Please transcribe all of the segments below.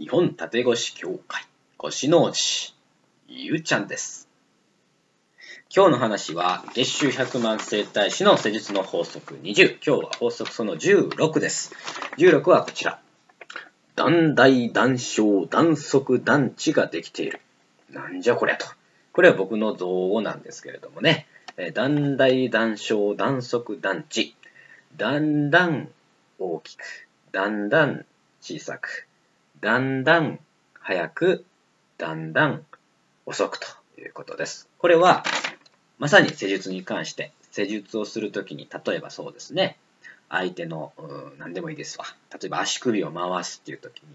日本縦腰協会。腰の王子ゆうちゃんです。今日の話は月収100万整体師の施術の法則。20今日は法則その16です。16はこちら。断大断小断足断地ができている。なんじゃこりゃと。これは僕の造語なんですけれどもね。断大断小断足断地だんだん大きく。だんだん小さく。だんだん早く、だんだん遅くということです。これは、まさに施術に関して、施術をするときに、例えばそうですね、相手の、何でもいいですわ。例えば足首を回すっていうときに、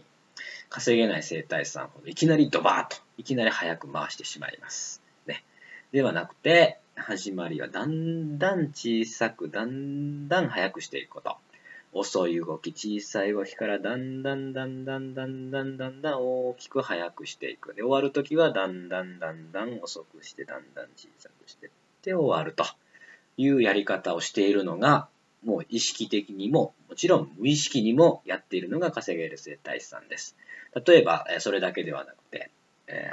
稼げない整体師さんほどいきなりドバーッと、いきなり早く回してしまいます。ね。ではなくて、始まりはだんだん小さく、だんだん早くしていくこと。遅い動き、小さい動きからだんだんだんだんだんだんだんだん大きく速くしていく。で、終わるときはだんだんだんだん遅くして、だんだん小さくしてって終わるというやり方をしているのが、もう意識的にも、もちろん無意識にもやっているのが稼げる整体師さんです。例えば、それだけではなくて、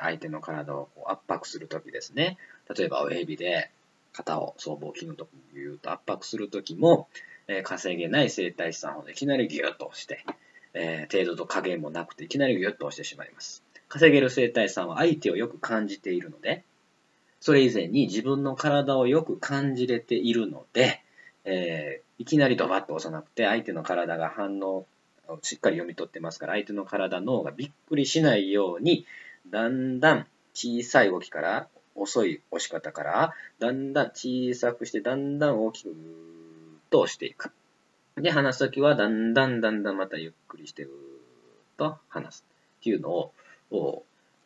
相手の体を圧迫するときですね。例えば親指で肩を僧帽筋のとこに言うと圧迫するときも、え稼げない整体師さんをいきなりギュッと押して、えー、程度と加減もなくていきなりギュッと押してしまいます。稼げる整体師さんは相手をよく感じているので、それ以前に自分の体をよく感じれているので、えー、いきなりドバッと押さなくて、相手の体が反応をしっかり読み取ってますから、相手の体脳がびっくりしないように、だんだん小さい動きから、遅い押し方から、だんだん小さくして、だんだん大きくうーと押していく。で、話すときは、だんだんだんだんまたゆっくりして、うーっと話すっていうのを、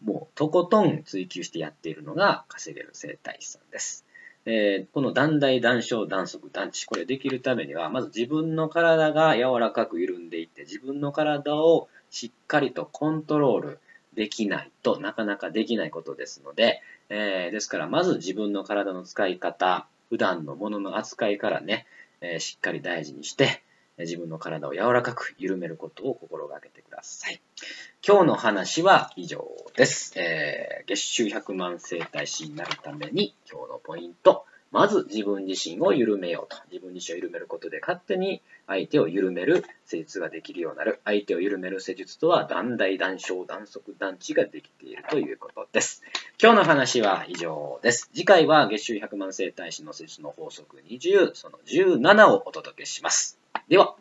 もうとことん追求してやっているのが稼げる整体師さんです。えー、この断大、断小、断足、断地、これできるためには、まず自分の体が柔らかく緩んでいって、自分の体をしっかりとコントロールできないとなかなかできないことですので、えー、ですからまず自分の体の使い方、普段のものの扱いからね、えーしっかり大事にして、自分の体を柔らかく緩めることを心がけてください。今日の話は以上です。えー、月収100万整体師になるために今日のポイント。まず自分自身を緩めようと。自分自身を緩めることで勝手に相手を緩める施術ができるようになる。相手を緩める施術とは断大、断小、断足、断地ができているということです。今日の話は以上です。次回は月収100万生体師の施術の法則20、その17をお届けします。では。